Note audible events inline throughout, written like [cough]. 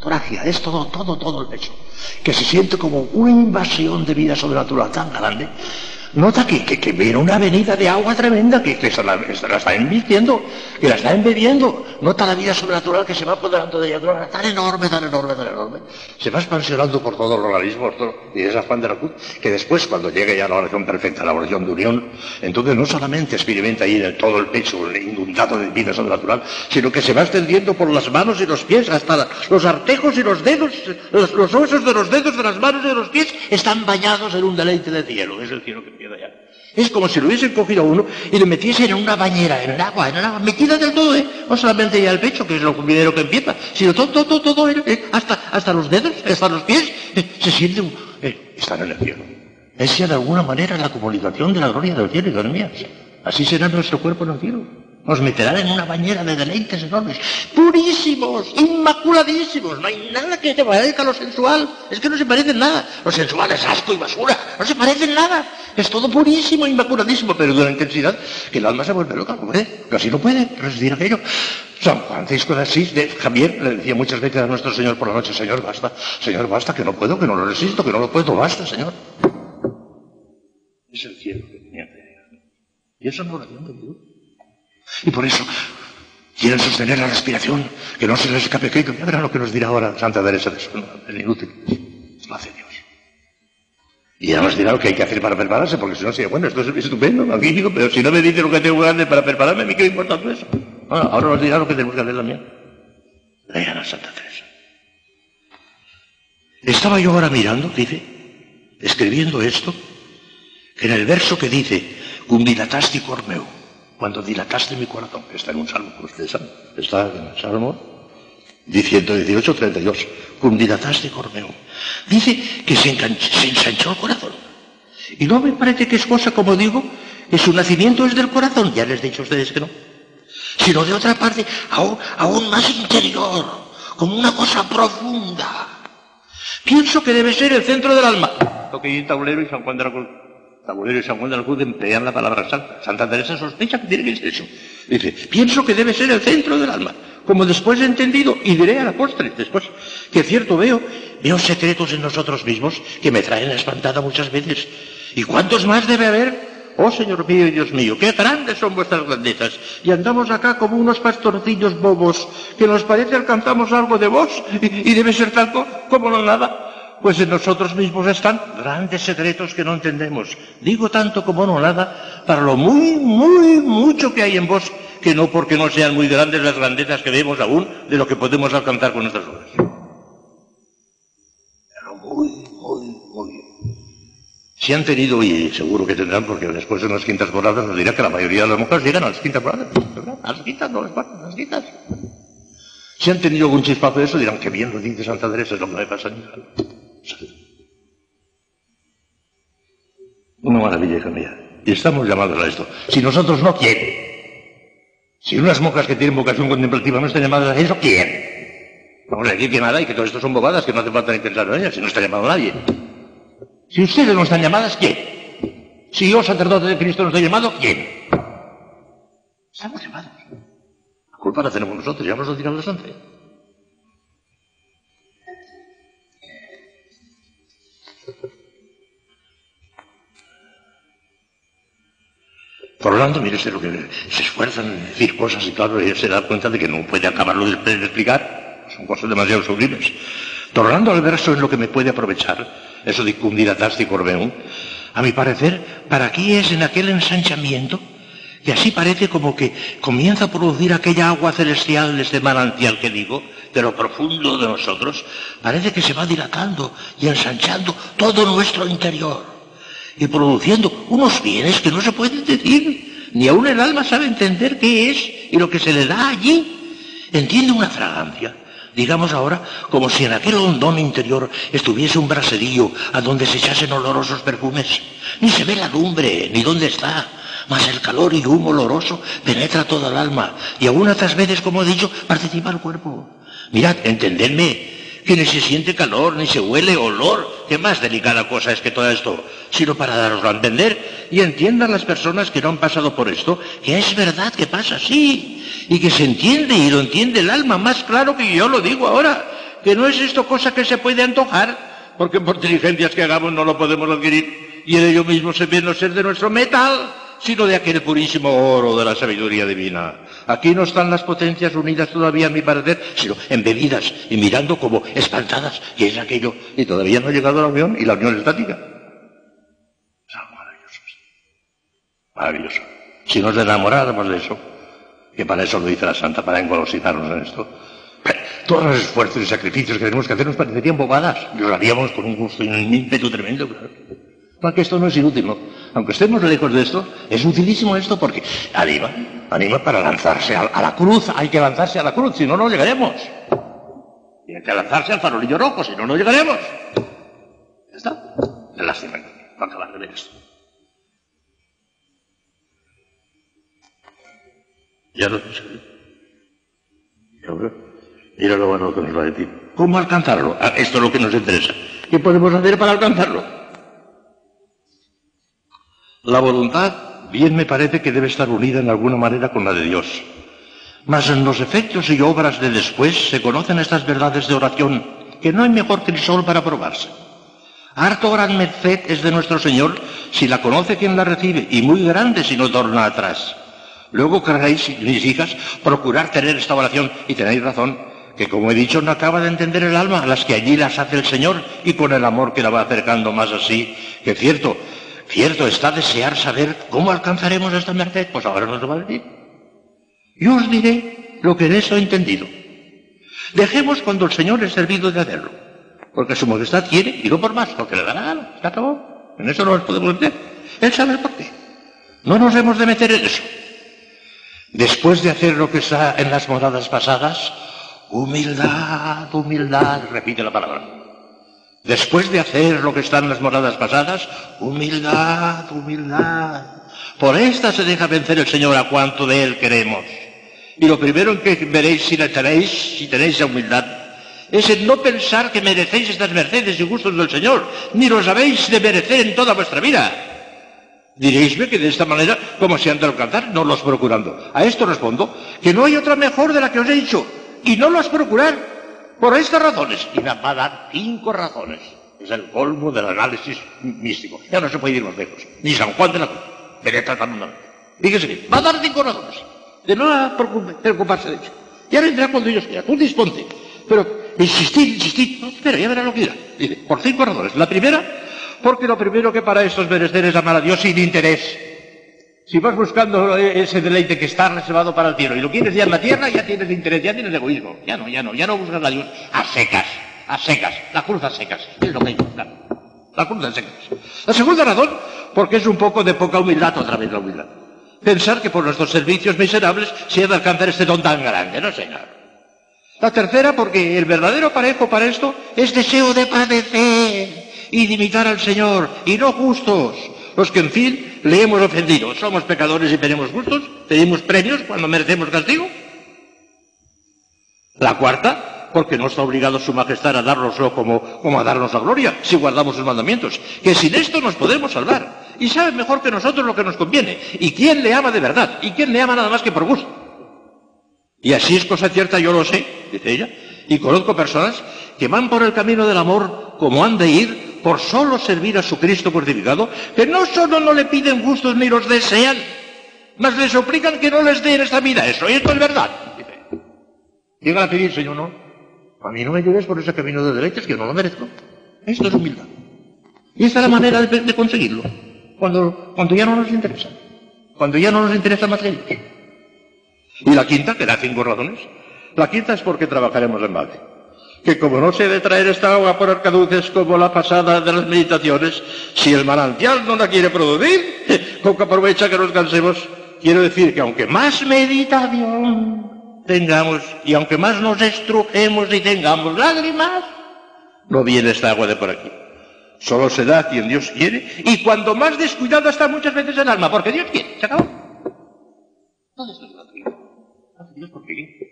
Toragia, es todo, todo, todo el pecho. Que se siente como una invasión de vida sobrenatural tan grande nota que, que, viene una avenida de agua tremenda que, que se la, está invirtiendo, que la está embebiendo. Nota la vida sobrenatural que se va apoderando de ella, tan enorme, tan enorme, tan enorme. Se va expansionando por todo el organismo, y es Juan de la Cruz, que después, cuando llegue ya la oración perfecta, la oración de unión, entonces no solamente experimenta ahí todo el pecho inundado de vida sobrenatural, sino que se va extendiendo por las manos y los pies, hasta los artejos y los dedos, los, los huesos de los dedos de las manos y de los pies están bañados en un deleite de cielo, es el cielo que es como si lo hubiesen cogido a uno y le metiesen en una bañera, en el agua, en el agua, metida del todo, ¿eh? No solamente ya el pecho, que es lo primero que empieza, sino todo, todo, todo, ¿eh? hasta, hasta los dedos, hasta los pies, ¿eh? se siente, un, eh, están en el cielo. Es ya de alguna manera la comunicación de la gloria del cielo, hijos mías. Así será nuestro cuerpo en el cielo. Nos meterán en una bañera de deleites enormes, purísimos, inmaculadísimos. No hay nada que te parezca lo sensual. Es que no se parecen nada. Lo sensual es asco y basura. No se parecen nada. Es todo purísimo, inmaculadísimo, pero de una intensidad que el alma se vuelve loca. No puede, casi no puede resistir aquello. San Francisco de Asís, de Javier, le decía muchas veces a nuestro Señor por la noche, Señor, basta, Señor, basta, que no puedo, que no lo resisto, que no lo puedo, basta, Señor. Es el cielo que tenía Y eso no lo Dios. Y por eso quieren sostener la respiración, que no se les escape que Ya verán lo que nos dirá ahora Santa Teresa de eso, el inútil. Lo hace Dios. Y ya nos dirá lo que hay que hacer para prepararse, porque si no sería, bueno, esto es estupendo, magnífico, pero si no me dice lo que tengo que hacer para prepararme, ¿a mí qué importa todo eso? ahora nos dirá lo que tenemos que hacer también. Lean a Santa Teresa. Estaba yo ahora mirando, dice, escribiendo esto, en el verso que dice, cum dilatasti cormeu, cuando dilataste mi corazón, que está en un salmo que ustedes saben, está en el salmo 118, 32, cum dilataste cormeo. Dice que se, ensanchó el corazón. Y no me parece que es cosa, como digo, que su nacimiento es del corazón, ya les he dicho a ustedes que no, sino de otra parte, aún, aún más interior, como una cosa profunda. Pienso que debe ser el centro del alma. Lo que tablero y San Juan de la Cruz. Taburero y San Juan de la emplean la palabra santa. Santa Teresa sospecha que tiene que ser eso. Dice, pienso que debe ser el centro del alma. Como después he entendido, y diré a la postre, después, que cierto veo, veo secretos en nosotros mismos que me traen espantada muchas veces. ¿Y cuántos más debe haber? Oh Señor mío y Dios mío, qué grandes son vuestras grandezas. Y andamos acá como unos pastorcillos bobos, que nos parece alcanzamos algo de vos, y, debe ser tal como no nada pues en nosotros mismos están grandes secretos que no entendemos. Digo tanto como no nada, para lo muy, muy, mucho que hay en vos, que no porque no sean muy grandes las grandezas que vemos aún de lo que podemos alcanzar con nuestras obras. Pero muy, muy, muy. Si han tenido, y seguro que tendrán, porque después de unas quintas moradas nos dirá que la mayoría de las mujeres llegan a las quintas moradas, A las quintas, no las cuartas, a las quintas. Si han tenido algún chispazo de eso, dirán que bien lo dice Santa Teresa, es lo que me pasa a mí. Una maravilla, hija mía. Y estamos llamados a esto. Si nosotros no, ¿quién? Si unas monjas que tienen vocación contemplativa no están llamadas a eso, ¿quién? Vamos a decir que nada y que todo esto son bobadas, que no hace falta ni pensar en ellas, si no está llamado nadie. Si ustedes no están llamadas, ¿quién? Si yo, sacerdote de Cristo, no estoy llamado, ¿quién? Estamos llamados. La culpa la tenemos nosotros, ya hemos lo los once. Por lo mire lo que se esfuerzan en decir cosas y claro, ella se da cuenta de que no puede acabarlo de, explicar. Son cosas demasiado sublimes. Tornando al verso en lo que me puede aprovechar, eso de cundidatasti corbeum, a mi parecer, para aquí es en aquel ensanchamiento que así parece como que comienza a producir aquella agua celestial, este manantial que digo, de lo profundo de nosotros, parece que se va dilatando y ensanchando todo nuestro interior y produciendo unos bienes que no se pueden decir. Ni aún el alma sabe entender qué es y lo que se le da allí. Entiende una fragancia. Digamos ahora, como si en aquel hondón interior estuviese un braserillo a donde se echasen olorosos perfumes. Ni se ve la lumbre, ni dónde está. Mas el calor y humo oloroso penetra toda el alma y aún otras veces, como he dicho, participa el cuerpo. Mirad, entendedme, que ni se siente calor, ni se huele olor. ¿Qué más delicada cosa es que todo esto? Sino para daroslo a entender y entiendan las personas que no han pasado por esto, que es verdad que pasa así, y que se entiende y lo entiende el alma más claro que yo lo digo ahora, que no es esto cosa que se puede antojar, porque por diligencias que hagamos no lo podemos adquirir, y en ello mismo se viene no ser de nuestro metal, sino de aquel purísimo oro de la sabiduría divina. Aquí no están las potencias unidas todavía, a mi parecer, sino embebidas y mirando como espantadas, y es aquello, y todavía no ha llegado la unión, y la unión estática. Es maravilloso. Maravilloso. Si nos enamoráramos de eso, que para eso lo dice la Santa, para engolosinarnos en esto, todos los esfuerzos y sacrificios que tenemos que hacer nos parecerían bobadas, los haríamos con un gusto y un ímpetu tremendo, claro. Porque esto no es inútil. Aunque estemos lejos de esto, es utilísimo esto porque anima, anima para lanzarse a, la cruz. Hay que lanzarse a la cruz, si no, no llegaremos. Y hay que lanzarse al farolillo rojo, si no, no llegaremos. ¿Ya está? Es lástima no acabar de ver esto. Ya lo sé. Mira lo bueno que nos va a decir. ¿Cómo alcanzarlo? Ah, esto es lo que nos interesa. ¿Qué podemos hacer para alcanzarlo? La voluntad, bien me parece que debe estar unida en alguna manera con la de Dios. Mas en los efectos y obras de después se conocen estas verdades de oración, que no hay mejor que el sol para probarse. Harto gran merced es de nuestro Señor si la conoce quien la recibe, y muy grande si no torna atrás. Luego querréis, mis hijas, procurar tener esta oración, y tenéis razón, que como he dicho no acaba de entender el alma, las que allí las hace el Señor, y con el amor que la va acercando más así, que cierto, Cierto está desear saber cómo alcanzaremos esta merced, pues ahora nos lo va a decir. Yo os diré lo que en eso he entendido. Dejemos cuando el Señor es servido de hacerlo, porque su majestad quiere y no por más, porque le da la gana, está. En eso no nos podemos meter. Él sabe por qué. No nos hemos de meter en eso. Después de hacer lo que está en las moradas pasadas, humildad, humildad, repite la palabra. Después de hacer lo que está en las moradas pasadas, humildad, humildad. Por esta se deja vencer el Señor a cuanto de Él queremos. Y lo primero en que veréis si la tenéis, si tenéis esa humildad, es el no pensar que merecéis estas mercedes y gustos del Señor, ni los habéis de merecer en toda vuestra vida. Diréisme que de esta manera, como se han de alcanzar, no los procurando. A esto respondo que no hay otra mejor de la que os he dicho, y no los procurar, por estas razones. Y me va a dar cinco razones. Es el colmo del análisis místico. Ya no se puede ir más lejos. Ni San Juan de la Cruz. Penetra Fíjese bien, va a dar cinco razones. De no preocuparse de ello. Ya vendrá cuando ellos quieran. Tú disponte. Pero insistir, insistir. No, espera, ya verá lo que dirá. Dice, por cinco razones. La primera, porque lo primero que para estos mereceres es amar a Dios sin interés. Si vas buscando ese deleite que está reservado para el cielo y lo quieres ya en la tierra, ya tienes interés, ya tienes egoísmo. Ya no, ya no, ya no buscas a Dios a secas, a secas, la cruz a secas. Es lo que hay que buscar. La cruz a secas. La segunda razón, porque es un poco de poca humildad, otra vez la humildad. Pensar que por nuestros servicios miserables se ha de alcanzar este don tan grande, ¿no, señor? La tercera, porque el verdadero parejo para esto es deseo de padecer y de imitar al Señor, y no justos, los que en fin le hemos ofendido. Somos pecadores y tenemos gustos, pedimos premios cuando merecemos castigo. La cuarta, porque no está obligado su majestad a dárnoslo como, como a darnos la gloria, si guardamos sus mandamientos. Que sin esto nos podemos salvar. Y sabe mejor que nosotros lo que nos conviene. Y quién le ama de verdad. Y quién le ama nada más que por gusto. Y así es cosa cierta, yo lo sé, dice ella. Y conozco personas que van por el camino del amor como han de ir por solo servir a su Cristo crucificado, que no solo no le piden gustos ni los desean, mas le suplican que no les den esta vida. Eso, esto es verdad. Llega a pedir, Señor, no. A mí no me ayudes por ese camino de derechos que no lo merezco. Esto es humildad. Y esta es la manera de, conseguirlo. Cuando, cuando ya no nos interesa. Cuando ya no nos interesa más que ellos. Y la quinta, que da cinco razones. La quinta es porque trabajaremos en balde que como no se debe traer esta agua por arcaduces como la pasada de las meditaciones, si el manantial no la quiere producir, [laughs] poco aprovecha que nos cansemos. Quiero decir que aunque más meditación tengamos y aunque más nos estrujemos y tengamos lágrimas, no viene esta agua de por aquí. Solo se da quien Dios quiere y cuando más descuidado está muchas veces el alma, porque Dios quiere. ¿Se acabó? Todo esto es gratuito. Dios por qué.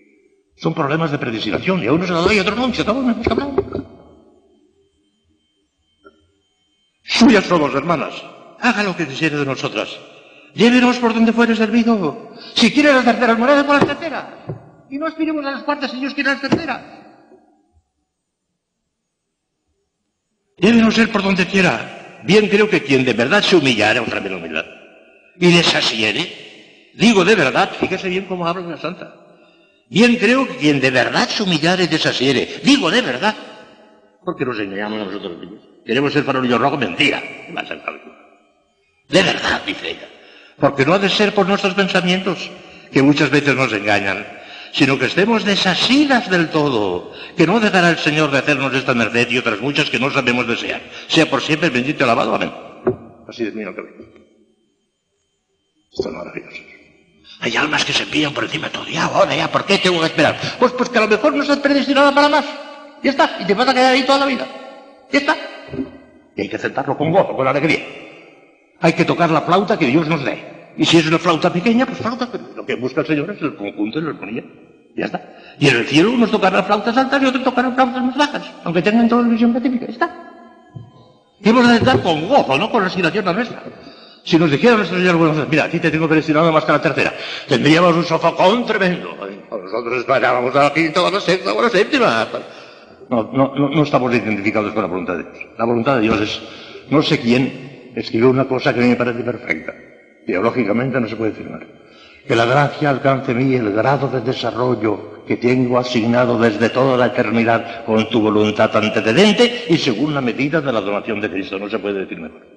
Son problemas de predestinación y a uno se lo doy y a otro no, y se acabó, no hablado. Suyas somos, hermanas. Haga lo que quisiere de nosotras. Llévenos por donde fuere servido. Si quiere las terceras moradas, por las terceras. Y no aspiremos a las cuartas si Dios quiere las terceras. No ser por donde quiera. Bien creo que quien de verdad se humillare, otra vez la humildad, y desasiere, digo de verdad, fíjese bien cómo habla la santa. Bien creo que quien de verdad se humillare desasiere, digo de verdad, porque nos engañamos a nosotros mismos. Queremos ser farolillo rojo, mentira. De verdad, dice ella. Porque no ha de ser por nuestros pensamientos, que muchas veces nos engañan, sino que estemos desasidas del todo, que no dejará el Señor de hacernos esta merced y otras muchas que no sabemos desear. Sea por siempre bendito y alabado. Amén. Así es mío que Esto es maravilloso. Hay almas que se envían por encima de todo. Y ahora ya, ¿por qué tengo que esperar? Pues, pues que a lo mejor no estás predestinada para más. Ya está. Y te vas a quedar ahí toda la vida. Ya está. Y hay que aceptarlo con gozo, con alegría. Hay que tocar la flauta que Dios nos dé. Y si es una flauta pequeña, pues flauta. Lo que busca el Señor es el conjunto y la armonía. Ya está. Y en el cielo unos tocarán flautas altas y otros tocarán flautas más bajas, aunque tengan toda la visión pacífica. Ya está. Y hemos de aceptar con gozo, no con resignación nuestra. Si nos dijera nuestro Señor, mira, aquí te tengo predestinado más que a la tercera, tendríamos un sofocón tremendo. Nosotros esperábamos a la quinta a la sexta a la séptima. No, no, no, estamos identificados con la voluntad de Dios. La voluntad de Dios es, no sé quién escribió una cosa que a mí me parece perfecta. Teológicamente no se puede firmar. Que la gracia alcance en mí el grado de desarrollo que tengo asignado desde toda la eternidad con tu voluntad antecedente y según la medida de la donación de Cristo. No se puede decir mejor.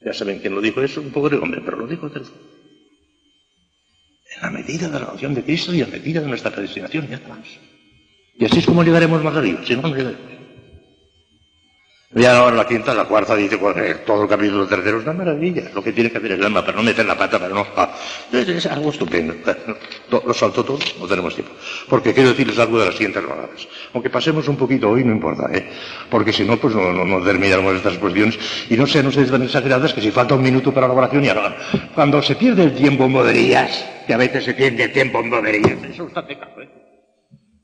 Ya saben quién lo dijo eso, un poco de hombre, pero lo dijo Teresa. En la medida de la donación de Cristo y en la medida de nuestra predestinación, ya más. Y así es como llegaremos más arriba, si no, no llegaremos. Ya ahora la quinta, la cuarta dice, pues, todo el capítulo tercero es una maravilla, lo que tiene que hacer el alma para no meter la pata, para no... Ah, es, algo estupendo. Lo salto todo, no tenemos tiempo. Porque quiero decirles algo de las siguientes palabras. Aunque pasemos un poquito hoy, no importa, ¿eh? Porque si no, pues no, no, terminaremos estas cuestiones. Y no sean ustedes tan exageradas que si falta un minuto para la oración y ahora, cuando se pierde el tiempo en boberías, que a veces se pierde el tiempo en boberías, eso está pecado, ¿eh?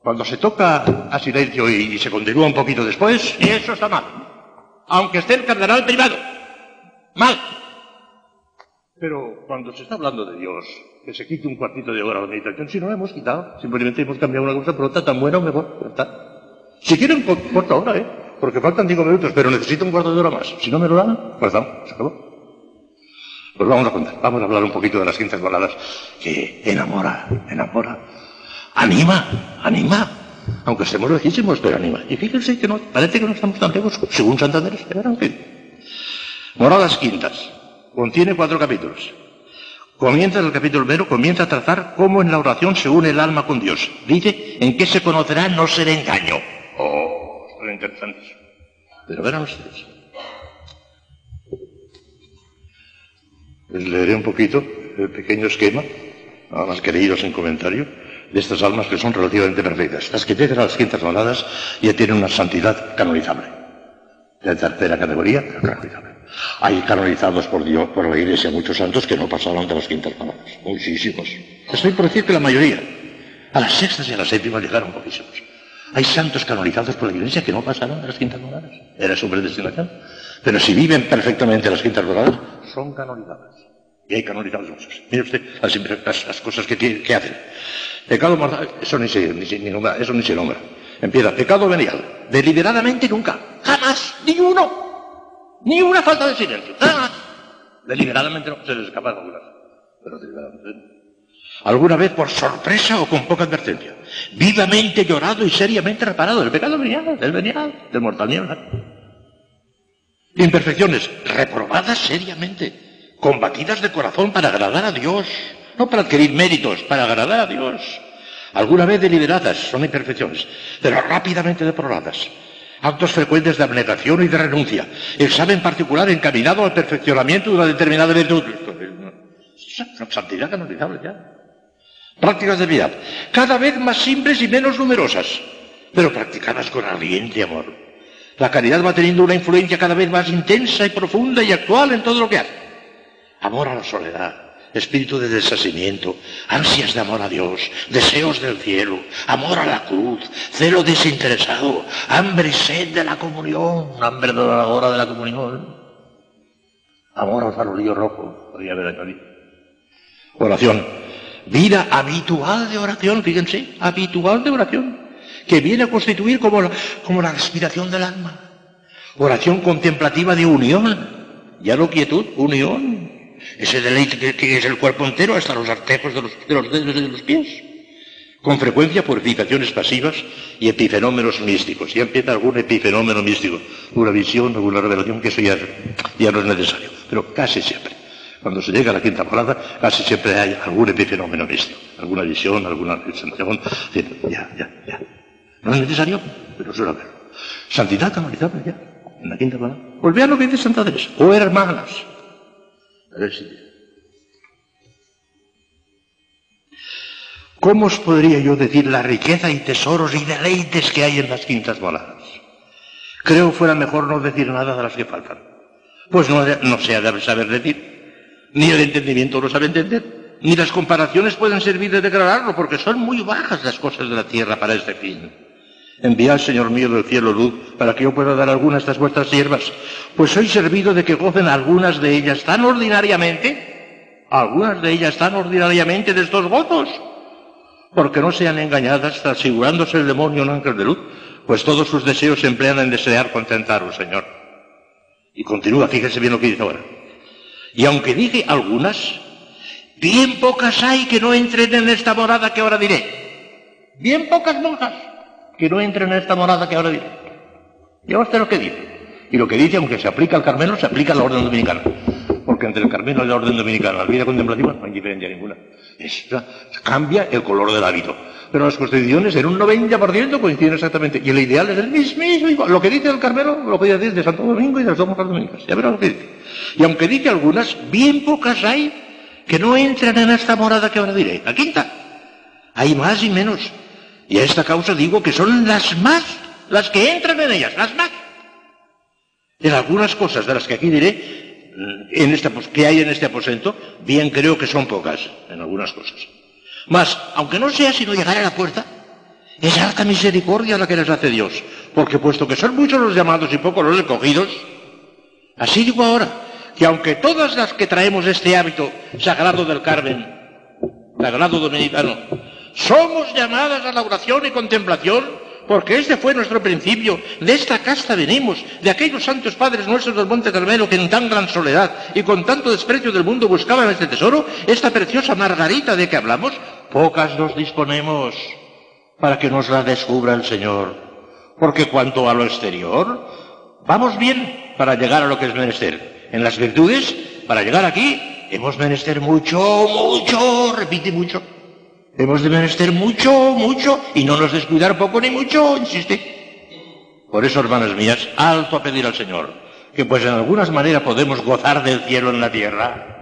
Cuando se toca a silencio y, se continúa un poquito después, eso está mal. Aunque esté el cardenal privado. Mal. Pero cuando se está hablando de Dios, que se quite un cuartito de hora de meditación, si no lo hemos quitado, simplemente hemos cambiado una cosa por otra tan buena o mejor, está. Si quieren, corta hora, ¿eh? Porque faltan cinco minutos, pero necesito un cuarto de hora más. Si no me lo dan, pues vamos, se acabó. Pues vamos a contar, vamos a hablar un poquito de las quintas baladas que enamora, enamora Anima, anima. Aunque estemos lejísimos, pero anima. Y fíjense que no, parece que no estamos tan lejos, según Santander esperaron que. Moradas quintas. Contiene cuatro capítulos. Comienza el capítulo primero, comienza a trazar cómo en la oración se une el alma con Dios. Dice, en qué se conocerá no ser engaño. Oh, son interesantes. Pero verán ustedes. Les leeré un poquito el pequeño esquema, nada más que en comentario de estas almas que son relativamente perfectas. Las que llegan a las quintas baladas ya tienen una santidad canonizable. De tercera categoría, canonizable. Hay canonizados por Dios, por la Iglesia, muchos santos que no pasaron de las quintas baladas. Muchísimos. Estoy por decir que la mayoría. A las sextas y a las séptimas llegaron poquísimos. Hay santos canonizados por la Iglesia que no pasaron de las quintas baladas. Era su predestinación. Pero si viven perfectamente las quintas baladas, son canonizadas. Y hay canonizados muchos. Mire usted las, cosas que hacen. Pecado mortal, eso ni se, ni, ni nombra, eso ni se nombra. Empieza, pecado venial. Deliberadamente nunca. Jamás. Ni uno. Ni una falta de silencio. Jamás. Deliberadamente no. Se les escapa algunas. Pero deliberadamente Alguna vez por sorpresa o con poca advertencia. Vivamente llorado y seriamente reparado. El pecado venial, del venial, del mortal niebla. Imperfecciones reprobadas seriamente. Combatidas de corazón para agradar a Dios no para adquirir méritos, para agradar a Dios. Alguna vez deliberadas, son imperfecciones, pero rápidamente deprobadas. Actos frecuentes de abnegación y de renuncia. Examen particular encaminado al perfeccionamiento de una determinada virtud. Santidad canonizable ya. Prácticas de vida. Cada vez más simples y menos numerosas, pero practicadas con ardiente amor. La caridad va teniendo una influencia cada vez más intensa y profunda y actual en todo lo que hace. Amor a la soledad, espíritu de desasimiento, ansias de amor a Dios, deseos del cielo, amor a la cruz, celo desinteresado, hambre y sed de la comunión, hambre hora de la comunión, amor al farolillo rojo, podría haber añadido. Oración, vida habitual de oración, fíjense, habitual de oración, que viene a constituir como la, como la respiración del alma. Oración contemplativa de unión. Ya no quietud, unión. Ese deleite que, es el cuerpo entero hasta los artejos de los, de los dedos de los pies. Con frecuencia purificaciones pasivas y epifenómenos místicos. Ya empieza algún epifenómeno místico, una visión, alguna revelación, que eso ya, ya no es necesario. Pero casi siempre. Cuando se llega a la quinta palabra, casi siempre hay algún epifenómeno místico, alguna visión, alguna sensación. Ya, ya, ya. No es necesario, pero suele haber. Santidad canalizable ya, en la quinta palabra. Olvidad lo que dice Santa Teresa. O hermanas. ¿Cómo os podría yo decir la riqueza y tesoros y deleites que hay en las quintas baladas? Creo fuera mejor no decir nada de las que faltan. Pues no, no se ha de saber decir, ni el entendimiento lo sabe entender, ni las comparaciones pueden servir de declararlo, porque son muy bajas las cosas de la tierra para este fin. Enviad, Señor mío del cielo, luz, para que yo pueda dar algunas de estas vuestras siervas, pues soy servido de que gocen algunas de ellas tan ordinariamente, algunas de ellas tan ordinariamente de estos gozos, porque no sean engañadas, transfigurándose el demonio un ángel de luz, pues todos sus deseos se emplean en desear contentaros, Señor. Y continúa, fíjese bien lo que dice ahora. Y aunque dije algunas, bien pocas hay que no entren en esta morada que ahora diré. Bien pocas monjas que no entren en esta morada que ahora diré. Y ahora usted lo que dice. Y lo que dice, aunque se aplica al Carmelo, se aplica a la orden dominicana porque entre el Carmelo y la orden dominicana, la vida contemplativa, no hay diferencia ninguna. cambia el color del hábito. Pero las constituciones en un 90% coinciden exactamente. Y el ideal es el mismo. Lo que dice el Carmelo lo podía decir de Santo Domingo y de las dos dominicas. Ya verán lo que dice. Y aunque dice algunas, bien pocas hay que no entran en esta morada que ahora diré. La quinta. Hay más y menos. Y a esta causa digo que son las más las que entran en ellas, las más. En algunas cosas de las que aquí diré, en este, que hay en este aposento, bien creo que son pocas, en algunas cosas. Mas, aunque no sea sino llegar a la puerta, es alta misericordia la que les hace Dios, porque puesto que son muchos los llamados y pocos los escogidos, así digo ahora, que aunque todas las que traemos este hábito sagrado del Carmen, sagrado dominicano, somos llamadas a la oración y contemplación, porque este fue nuestro principio, de esta casta venimos, de aquellos santos padres nuestros del Monte Carmelo que en tan gran soledad y con tanto desprecio del mundo buscaban este tesoro, esta preciosa margarita de que hablamos, pocas nos disponemos para que nos la descubra el Señor. Porque cuanto a lo exterior, vamos bien para llegar a lo que es menester. En las virtudes, para llegar aquí, hemos menester mucho, mucho, repite mucho. Hemos de menester mucho, mucho, y no nos descuidar poco ni mucho, insiste. Por eso, hermanas mías, alto a pedir al Señor, que pues en algunas maneras podemos gozar del cielo en la tierra,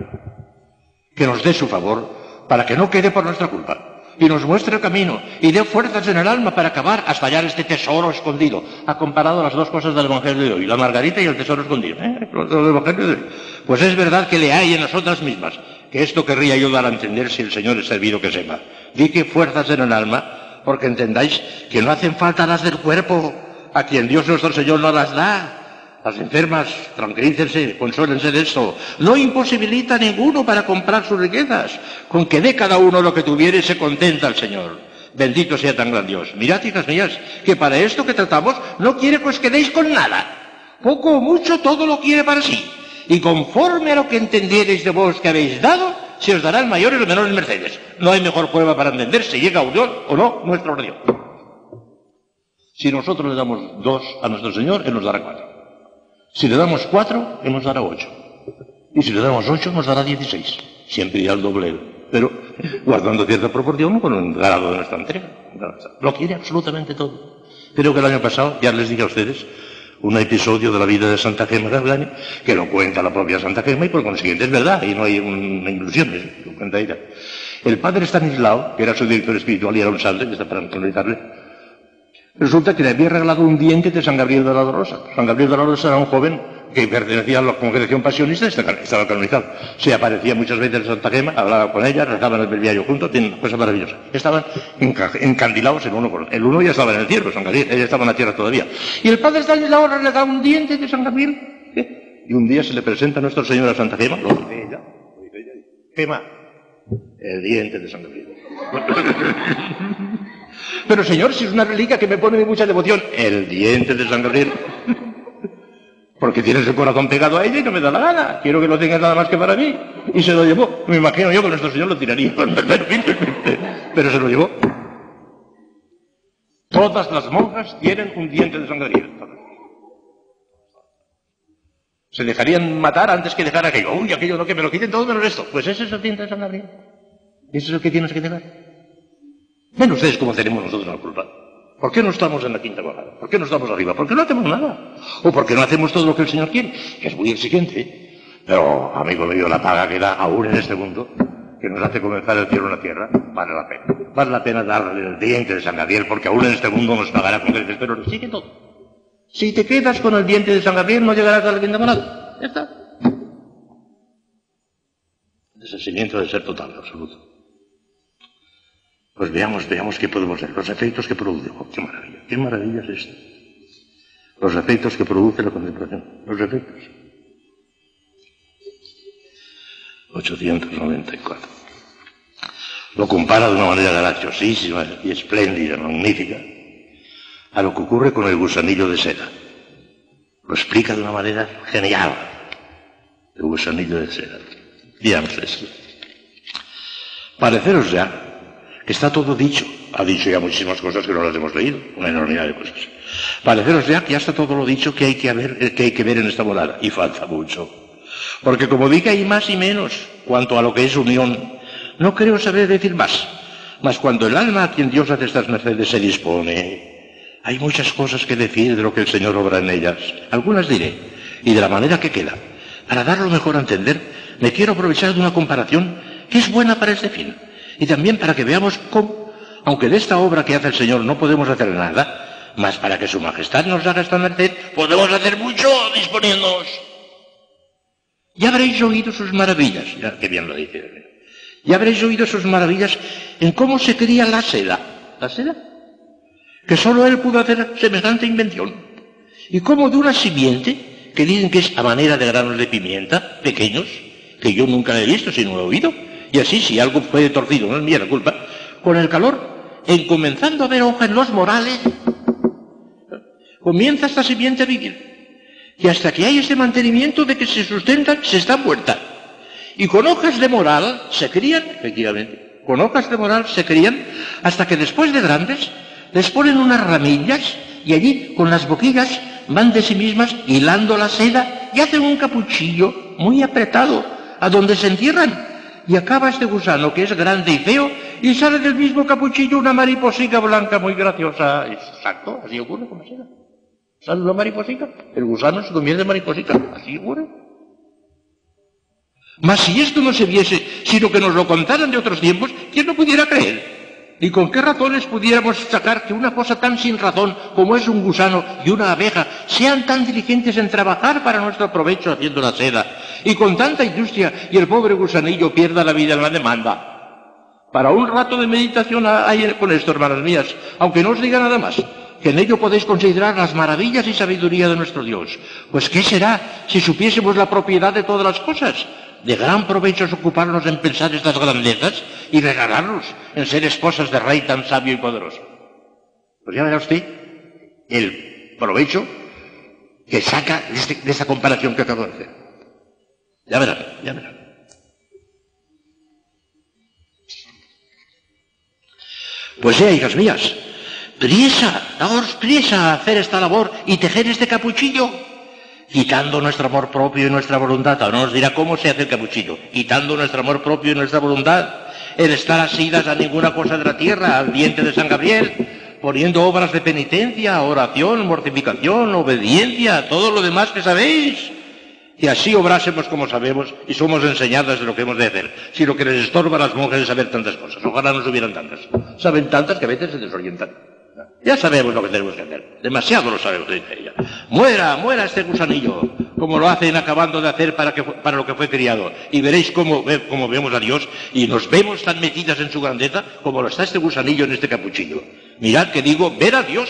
que nos dé su favor, para que no quede por nuestra culpa, y nos muestre el camino, y dé fuerzas en el alma para acabar hasta hallar este tesoro escondido. Ha comparado las dos cosas del Evangelio de hoy, la margarita y el tesoro escondido. ¿eh? Pues es verdad que le hay en nosotras mismas, que esto querría yo dar a entender si el Señor es servido que sepa. Di que fuerzas en el alma, porque entendáis que no hacen falta las del cuerpo, a quien Dios nuestro Señor no las da. Las enfermas, tranquilícense, consuélense de esto. No imposibilita a ninguno para comprar sus riquezas. Con que dé cada uno lo que tuviere se contenta el Señor. Bendito sea tan gran Dios. Mirad, hijas mías, que para esto que tratamos no quiere pues que deis con nada. Poco o mucho todo lo quiere para sí y conforme a lo que entendiereis de vos que habéis dado, se os darán mayores o menores mercedes. No hay mejor prueba para entender si llega a unión o no nuestra oración. Si nosotros le damos dos a nuestro Señor, Él nos dará cuatro. Si le damos cuatro, Él nos dará ocho. Y si le damos ocho, nos dará dieciséis. Siempre irá al doble Pero guardando cierta proporción con un grado de nuestra entrega. Lo quiere absolutamente todo. Creo que el año pasado, ya les dije a ustedes, un episodio de la vida de Santa Gema Gaglani que lo cuenta la propia Santa Gema y por consiguiente es verdad y no hay una ilusión, lo cuenta ella. El padre Stanislao, que era su director espiritual y era un santo, que está para canonizarle, resulta que le había regalado un diente de San Gabriel de la Rosa. San Gabriel de la Rosa era un joven que pertenecía a la congregación pasionista, estaba canonizado. Se aparecía muchas veces en Santa Gema, hablaba con ella, rezaban el breviario juntos, tienen cosas maravillosas. Estaban encandilados el uno con el uno ya estaba en el cielo, San Gabriel, ella estaba en la tierra todavía. Y el padre Stanislao le da un diente de San Gabriel, ¿eh? y un día se le presenta a nuestro Señor a Santa Gema, lo ella, lo dice ella, Gema, el diente de San Gabriel. [laughs] Pero señor, si es una reliquia que me pone de mucha devoción, el diente de San Gabriel. Porque tienes el corazón pegado a ella y no me da la gana. Quiero que lo tengas nada más que para mí. Y se lo llevó. Me imagino yo que nuestro Señor lo tiraría. [laughs] Pero se lo llevó. Todas las monjas tienen un diente de sangre Se dejarían matar antes que dejar aquello. Uy, aquello no, que me lo quiten todo menos esto. Pues ese es el diente de San Gabriel. Eso es lo que tienes que dejar. Ven ustedes cómo tenemos nosotros la culpa. ¿Por qué no estamos en la quinta bajada? ¿Por qué no estamos arriba? ¿Por qué no hacemos nada? ¿O por qué no hacemos todo lo que el Señor quiere? Que es muy exigente. Pero, amigo mío, la paga que da aún en este mundo, que nos hace comenzar el cielo en la tierra, vale la pena. Vale la pena darle el diente de San Gabriel, porque aún en este mundo nos pagará con creces, pero sigue todo. Si te quedas con el diente de San Gabriel, no llegarás a la quinta bajada. Ya está. El debe ser total, absoluto. Pues veamos, veamos qué podemos hacer. Los efectos que produce. Oh, ¡Qué maravilla! ¡Qué maravilla es esto! Los efectos que produce la contemplación. Los efectos. 894. Lo compara de una manera graciosísima y espléndida, magnífica, a lo que ocurre con el gusanillo de seda. Lo explica de una manera genial. El gusanillo de seda. Veamos esto. Pareceros ya Está todo dicho. Ha dicho ya muchísimas cosas que no las hemos leído, una enormidad de cosas. Pareceros ya que ya está todo lo dicho que hay que, ver, que hay que ver en esta morada. Y falta mucho. Porque como que hay más y menos cuanto a lo que es unión, no creo saber decir más. Mas cuando el alma a quien Dios hace estas mercedes se dispone, hay muchas cosas que decir de lo que el Señor obra en ellas. Algunas diré, y de la manera que queda. Para darlo mejor a entender, me quiero aprovechar de una comparación que es buena para este fin y también para que veamos cómo, aunque de esta obra que hace el Señor no podemos hacer nada, más para que Su Majestad nos haga esta merced, podemos hacer mucho disponiéndonos. Ya habréis oído sus maravillas, ya que bien lo dice. Ya habréis oído sus maravillas en cómo se cría la seda. ¿La seda? Que solo él pudo hacer semejante invención. Y cómo de una simiente, que dicen que es a manera de granos de pimienta, pequeños, que yo nunca he visto, sino he oído, y así, si algo fue torcido, no es mía la culpa, con el calor, en comenzando a ver hojas en los morales, comienza esta simiente a vivir. Y hasta que hay ese mantenimiento de que se sustentan, se está muerta. Y con hojas de moral se crían, efectivamente, con hojas de moral se crían, hasta que después de grandes, les ponen unas ramillas y allí, con las boquillas, van de sí mismas hilando la seda y hacen un capuchillo muy apretado, a donde se entierran y acaba este gusano que es grande y feo y sale del mismo capuchillo una mariposica blanca muy graciosa. Exacto, así ocurre la seda. Sale una mariposica, el gusano se convierte en mariposica. Así ocurre. Mas si esto no se viese, sino que nos lo contaran de otros tiempos, ¿quién no pudiera creer? ¿Y con qué razones pudiéramos sacar que una cosa tan sin razón como es un gusano y una abeja sean tan diligentes en trabajar para nuestro provecho haciendo la seda y con tanta industria y el pobre gusanillo pierda la vida en la demanda? Para un rato de meditación hay con esto, hermanas mías, aunque no os diga nada más, que en ello podéis considerar las maravillas y sabiduría de nuestro Dios. Pues ¿qué será si supiésemos la propiedad de todas las cosas? De gran provecho es ocuparnos en pensar estas grandezas y regalarnos en ser esposas de rey tan sabio y poderoso. Pues ya verá usted el provecho que saca de, este, esa comparación que acabo de hacer. Ya verá, ya verá. Pues ya, hijas mías, priesa, daos priesa a hacer esta labor y tejer este capuchillo quitando nuestro amor propio y nuestra voluntad. Ahora nos dirá cómo se hace el capuchillo. Quitando nuestro amor propio y nuestra voluntad. El estar asidas a ninguna cosa de la tierra, al diente de San Gabriel, poniendo obras de penitencia, oración, mortificación, obediencia, todo lo demás que sabéis. Y así obrásemos como sabemos y somos enseñadas de lo que hemos de hacer. Si lo que les estorba a las monjas es saber tantas cosas. Ojalá no hubieran tantas. Saben tantas que a veces se desorientan. Ya sabemos lo que tenemos que hacer. Demasiado lo sabemos, dice ella. Muera, muera este gusanillo, como lo hacen acabando de hacer para, que, para lo que fue criado. Y veréis cómo, cómo vemos a Dios y nos vemos tan metidas en su grandeza como lo está este gusanillo en este capuchillo. Mirad que digo, ver a Dios,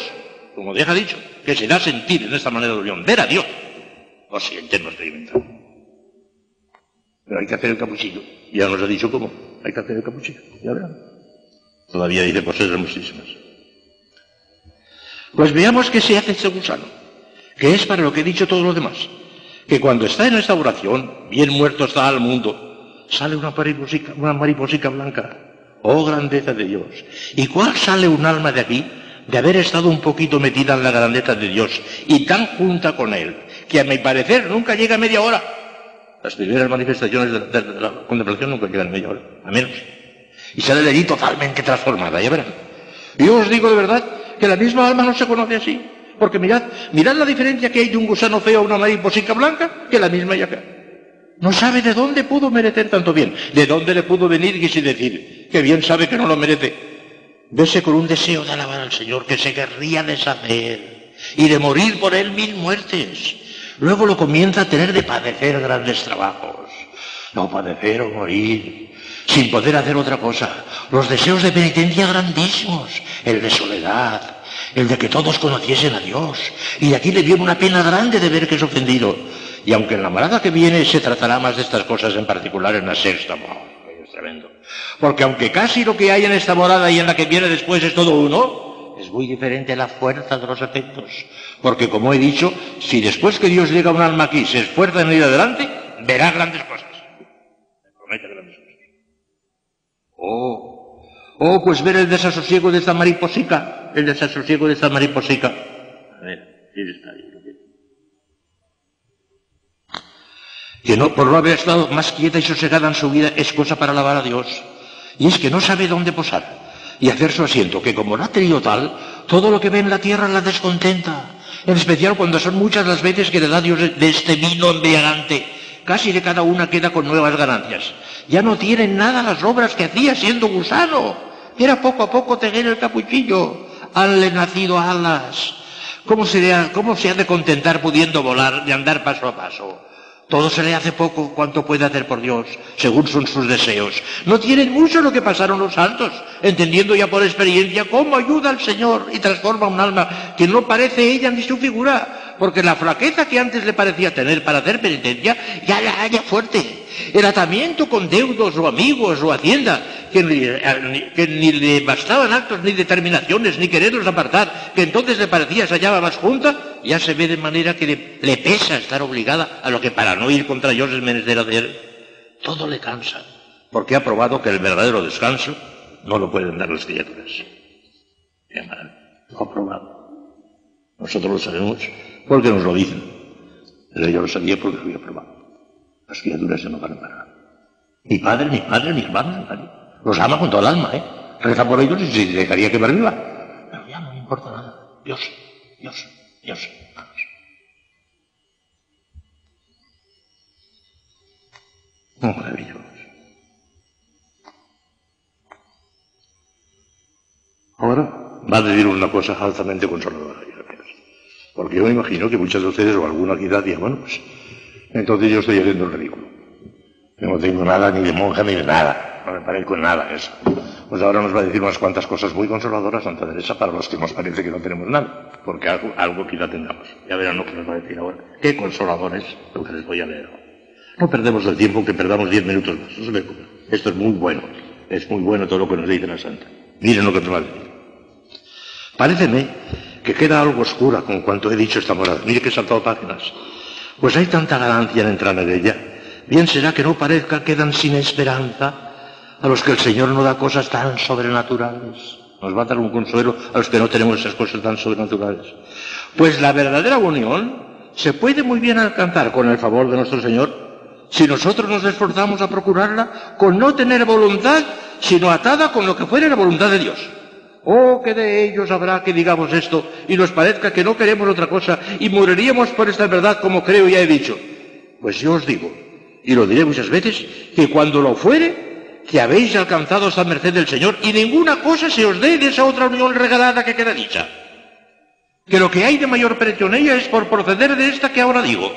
como deja dicho, que se da sentir en esta manera de unión. Ver a Dios. O sienten, no experimentar. Pero hay que hacer el capuchillo. Ya nos ha dicho cómo. Hay que hacer el capuchillo. Ya verán. Todavía dice cosas hermosísimas. Pues veamos qué se hace ese gusano, que es para lo que he dicho todo lo demás. que cuando está en esta oración, bien muerto está al mundo, sale una mariposica, una mariposica blanca. Oh grandeza de Dios. ¿Y cuál sale un alma de aquí? De haber estado un poquito metida en la grandeza de Dios y tan junta con Él, que a mi parecer nunca llega a media hora. Las primeras manifestaciones de, la contemplación nunca llegan media hora, a menos. Y sale de allí totalmente transformada, ya verán. Yo os digo de verdad que la misma alma no se conoce así. Porque mirad, mirad la diferencia que hay de un gusano feo a una mariposita blanca que la misma y acá. No sabe de dónde pudo merecer tanto bien, de dónde le pudo venir y decir, que bien sabe que no lo merece. Vese con un deseo de alabar al Señor que se querría deshacer y de morir por él mil muertes. Luego lo comienza a tener de padecer grandes trabajos. No padecer o morir, sin poder hacer otra cosa. Los deseos de penitencia grandísimos, el de soledad, el de que todos conociesen a Dios. Y de aquí le viene una pena grande de ver que es ofendido. Y aunque en la morada que viene se tratará más de estas cosas en particular en la sexta, es tremendo. Porque aunque casi lo que hay en esta morada y en la que viene después es todo uno, es muy diferente la fuerza de los efectos. Porque como he dicho, si después que Dios llega un alma aquí se esfuerza en ir adelante, verá grandes cosas. promete grandes cosas. Oh, oh, pues ver el desasosiego de esta mariposica, el desasosiego de esta mariposica. A ver, ¿quién está ahí? Que no, por no haber estado más quieta y sosegada en su vida, es cosa para alabar a Dios. Y es que no sabe dónde posar y hacer su asiento, que como no ha tenido tal, todo lo que ve en la tierra la descontenta. En especial cuando son muchas las veces que le da Dios de este vino embriagante. Casi de cada una queda con nuevas ganancias. Ya no tienen nada las obras que hacía siendo gusano. Era poco a poco tener el capuchillo. Hanle nacido alas. ¿Cómo se, ¿Cómo se ha de contentar pudiendo volar y andar paso a paso? Todo se le hace poco cuanto puede hacer por Dios, según son sus deseos. No tienen mucho lo que pasaron los santos, entendiendo ya por experiencia cómo ayuda al Señor y transforma un alma que no parece ella ni su figura, porque la flaqueza que antes le parecía tener para hacer penitencia ya la haya fuerte. El atamiento con deudos o amigos o hacienda, que ni, le bastaban actos ni determinaciones ni quererlos apartar, que entonces le parecía se hallaba más junta, ya se ve de manera que le, pesa estar obligada a lo que para no ir contra ellos es menester hacer. Todo le cansa, porque ha probado que el verdadero descanso no lo pueden dar las criaturas. Qué lo ha probado. Nosotros lo sabemos porque nos lo dicen. Pero yo lo sabía porque lo había probado. Las criaturas no van para nada. Ni padre, ni madre, ni hermano, nadie. Los ama con toda el alma, ¿eh? Reza por ellos y se dejaría que viva. Pero ya no le importa nada. Dios, Dios, Dios. Vamos. Oh, maravilloso. Ahora va a decir una cosa altamente consoladora. Porque yo me imagino que muchas de ustedes o alguna aquí dirá, bueno, pues entonces yo estoy haciendo el ridículo. no tengo nada ni de monja ni de nada. No me parezco en nada eso. Pues ahora nos va a decir unas cuantas cosas muy consoladoras Santa Teresa para los que nos parece que no tenemos nada. Porque algo, algo quizá tengamos. Ya verán lo que nos va a decir ahora. Qué consolador es lo que les voy a leer No perdemos el tiempo que perdamos diez minutos más. Esto es muy bueno. Es muy bueno todo lo que nos dice la Santa. Miren lo que nos va a decir. Paréceme que queda algo oscura con cuanto he dicho esta morada. Mire que he saltado páginas. Pues hay tanta ganancia en entrar en ella. Bien será que no parezca quedan sin esperanza a los que el Señor no da cosas tan sobrenaturales. Nos va a dar un consuelo a los que no tenemos esas cosas tan sobrenaturales. Pues la verdadera unión se puede muy bien alcanzar con el favor de nuestro Señor si nosotros nos esforzamos a procurarla con no tener voluntad, sino atada con lo que fuera la voluntad de Dios. Oh, que de ellos habrá que digamos esto y nos parezca que no queremos otra cosa y moriríamos por esta verdad como creo ya he dicho. Pues yo os digo, y lo diré muchas veces, que cuando lo fuere, que habéis alcanzado esta merced del Señor y ninguna cosa se os dé de esa otra unión regalada que queda dicha. Que lo que hay de mayor precio en ella es por proceder de esta que ahora digo,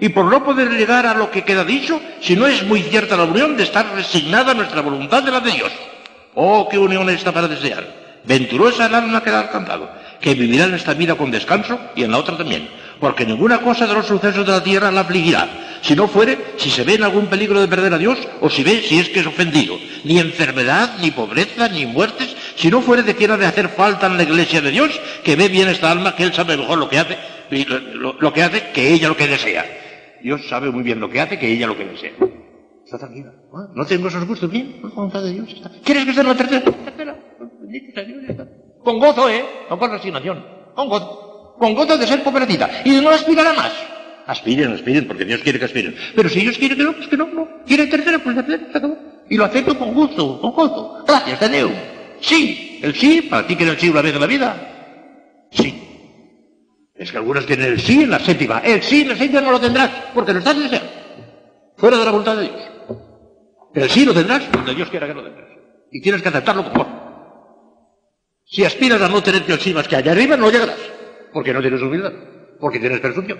y por no poder llegar a lo que queda dicho, si no es muy cierta la unión de estar resignada a nuestra voluntad de la de Dios. Oh, qué unión está para desear. Venturosa el alma que ha alcanzado, que vivirá en esta vida con descanso y en la otra también, porque ninguna cosa de los sucesos de la tierra la afligirá, si no fuere si se ve en algún peligro de perder a Dios o si ve si es que es ofendido, ni enfermedad, ni pobreza, ni muertes, si no fuere de ha de hacer falta en la iglesia de Dios, que ve bien esta alma, que él sabe mejor lo que hace, lo, que hace que ella lo que desea. Dios sabe muy bien lo que hace, que ella lo que desea. Está tranquila. Ah, no tengo esos gustos, bien, la voluntad de Dios. ¿Quieres que sea la tercera? tercera. Con gozo, ¿eh? No con resignación. Con gozo. Con gozo de ser pobrecita. Y no aspirar a más. Aspiren, aspiren, porque Dios quiere que aspiren. Pero si ellos quieren que no, pues que no, no. Quiere tercera, pues tercera, Y lo acepto con gusto, con gozo. Gracias, Dios. Sí. El sí, para ti que el sí una vez en la vida. Sí. Es que algunos tienen el sí en la séptima. El sí en la séptima no lo tendrás, porque lo estás deseando. Fuera de la voluntad de Dios. El sí lo tendrás donde Dios quiera que lo tendrás. Y tienes que aceptarlo como. Si aspiras a no tener que más que allá arriba, no llegarás. Porque no tienes humildad. Porque tienes presunción.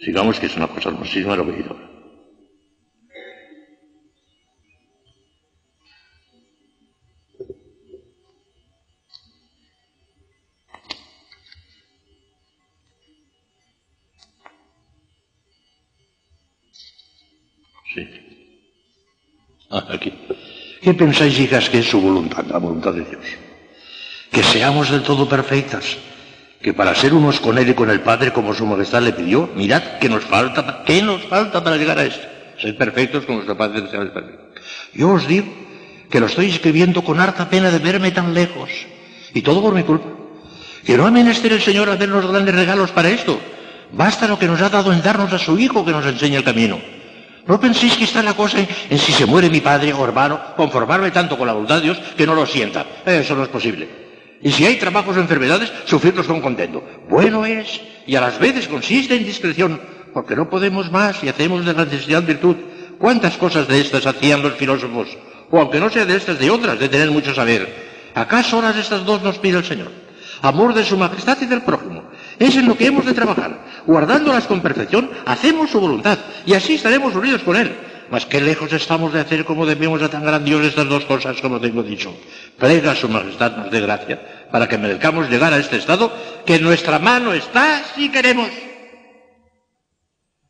Sigamos que es una cosa hermosísima lo que digo Sí. Ah, aquí. ¿Qué pensáis, hijas, que es su voluntad, la voluntad de Dios? Que seamos del todo perfectas, que para ser unos con Él y con el Padre, como su majestad le pidió, mirad, ¿qué nos falta, qué nos falta para llegar a esto? Ser perfectos como nuestro Padre sea perfecto. Yo os digo que lo estoy escribiendo con harta pena de verme tan lejos, y todo por mi culpa. Que no ha menester el Señor hacernos grandes regalos para esto. Basta lo que nos ha dado en darnos a su Hijo que nos enseña el camino. No penséis que está la cosa en, si se muere mi padre o hermano, conformarme tanto con la voluntad de Dios que no lo sienta. Eso no es posible. Y si hay trabajos o enfermedades, sufrirlos con contento. Bueno es, y a las veces consiste en discreción, porque no podemos más y hacemos de la necesidad virtud. ¿Cuántas cosas de estas hacían los filósofos? O aunque no sea de estas, de otras, de tener mucho saber. ¿Acaso horas estas dos nos pide el Señor? Amor de su majestad y del prójimo es en lo que hemos de trabajar. Guardándolas con perfección, hacemos su voluntad y así estaremos unidos con Él. Mas qué lejos estamos de hacer como debemos a tan grandiosas estas dos cosas como tengo dicho. Plega a su majestad nos dé gracia para que merezcamos llegar a este estado que en nuestra mano está si queremos.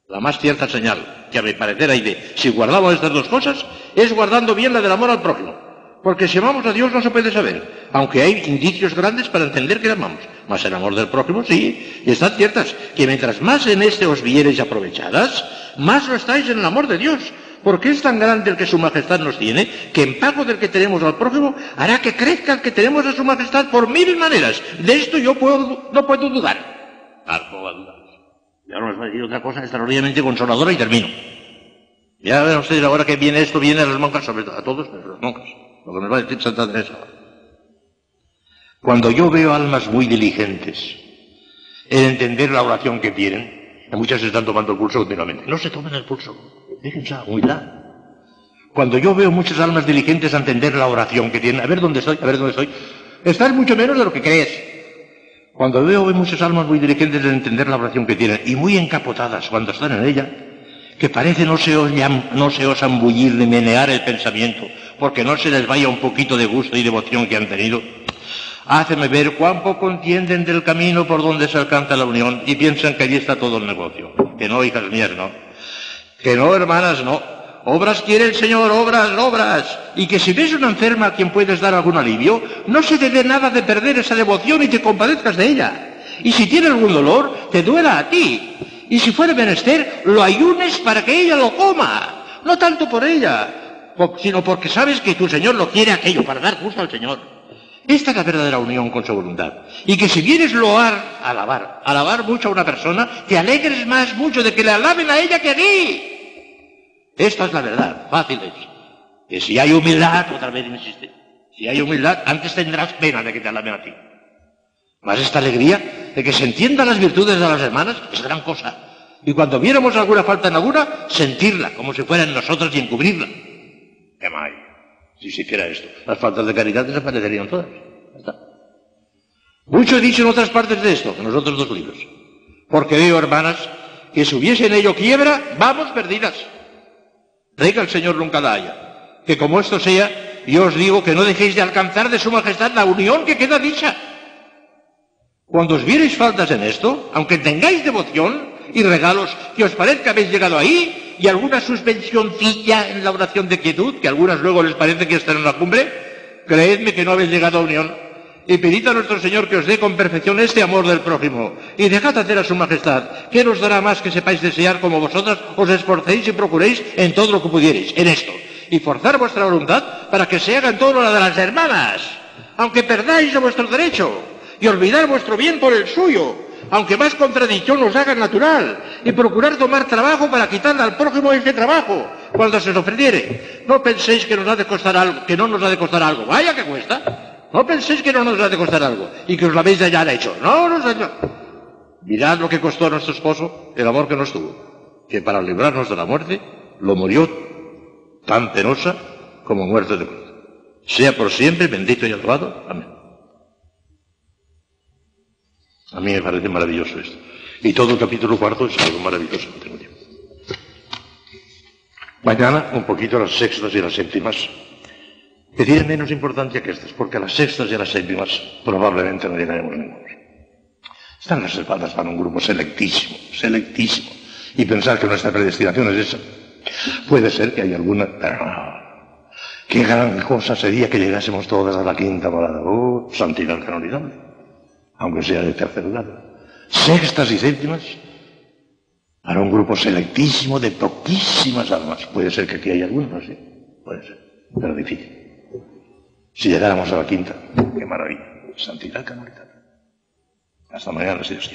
La más cierta señal que a mi parecer hay de si guardamos estas dos cosas es guardando bien la del amor al prójimo. Porque si amamos a Dios no se puede saber, aunque hay indicios grandes para entender que le amamos. Mas el amor del prójimo sí, y están ciertas, que mientras más en este os viereis aprovechadas, más lo estáis en el amor de Dios. Porque es tan grande el que su majestad nos tiene, que en pago del que tenemos al prójimo, hará que crezca el que tenemos a su majestad por mil maneras. De esto yo puedo, no puedo dudar. Algo va a dudar. Y ahora os voy a decir otra cosa extraordinariamente consoladora y termino. Ya ven ustedes ahora que viene esto, viene a las monjas, sobre todo, a todos, pero a las monjas lo que nos va a decir Santa Teresa. Cuando yo veo almas muy diligentes en entender la oración que tienen, muchas están tomando el pulso continuamente. No se tomen el pulso, déjense humildad. Cuando yo veo muchas almas diligentes a entender la oración que tienen, a ver dónde estoy, a ver dónde estoy, estás mucho menos de lo que crees. Cuando veo muchas almas muy diligentes en entender la oración que tienen y muy encapotadas cuando están en ella, que parece no se, no se osan bullir ni menear el pensamiento, porque no se les vaya un poquito de gusto y devoción que han tenido, háceme ver cuán poco entienden del camino por donde se alcanza la unión y piensan que allí está todo el negocio. Que no, hijas mías, no. Que no, hermanas, no. Obras quiere el Señor, obras, obras. Y que si ves una enferma a quien puedes dar algún alivio, no se te dé nada de perder esa devoción y te compadezcas de ella. Y si tiene algún dolor, te duela a ti. Y si fuere menester, lo ayunes para que ella lo coma. No tanto por ella, sino porque sabes que tu Señor lo quiere aquello, para dar gusto al Señor. Esta es la verdadera unión con su voluntad. Y que si vienes loar, alabar, alabar mucho a una persona, te alegres más mucho de que le alaben a ella que a ti. Esta es la verdad, fácil es. Que si hay humildad, otra vez insiste, si hay humildad, antes tendrás pena de que te alaben a ti. Más esta alegría de que se entiendan las virtudes de las hermanas es gran cosa. Y cuando viéramos alguna falta en alguna, sentirla como si fuera en nosotros y encubrirla. ¿Qué más Si se hiciera esto, las faltas de caridad desaparecerían todas. Mucho he dicho en otras partes de esto, en los otros dos libros. Porque veo, hermanas, que si hubiese en ello quiebra, vamos perdidas. Rega el Señor nunca la haya. Que como esto sea, yo os digo que no dejéis de alcanzar de su majestad la unión que queda dicha. Cuando os viereis faltas en esto, aunque tengáis devoción y regalos que os parezca habéis llegado ahí, y alguna suspensioncilla en la oración de quietud, que algunas luego les parece que están en la cumbre, creedme que no habéis llegado a unión. y pedid a nuestro Señor que os dé con perfección este amor del prójimo, y dejad hacer a su majestad, que nos dará más que sepáis desear como vosotras os esforcéis y procuréis en todo lo que pudiereis, en esto, y forzar vuestra voluntad para que se haga todo lo de las hermanas, aunque perdáis vuestro derecho, y olvidar vuestro bien por el suyo, aunque más contradicción os haga natural, y procurar tomar trabajo para quitarle al prójimo ese trabajo, cuando se os ofreciere. No penséis que nos ha de costar algo, que no nos ha de costar algo, vaya que cuesta. No penséis que no nos ha de costar algo y que os lo habéis de hallar hecho. No, no, señor. Mirad lo que costó a nuestro esposo el amor que nos tuvo, que para librarnos de la muerte lo murió tan penosa como muerte de muerte. Sea por siempre bendito y alabado. Amén. A mí me parece maravilloso esto. Y todo el capítulo cuarto es algo maravilloso. tengo tiempo. Mañana un poquito las sextas y las séptimas que tienen menos importancia que estas, porque las sextas y las séptimas probablemente no llegaremos ninguno. Están reservadas para un grupo selectísimo, selectísimo. Y pensar que nuestra predestinación es esa. Puede ser que haya alguna, pero no. Qué gran cosa sería que llegásemos todas a la quinta morada. Oh, santidad canonizable. Aunque sea de tercer grado. Sextas y séptimas para un grupo selectísimo de poquísimas almas. Puede ser que aquí haya alguna, sí. Puede ser. Pero difícil. Si llegáramos a la quinta, qué maravilla. Santidad canonizada. Hasta mañana, si Dios.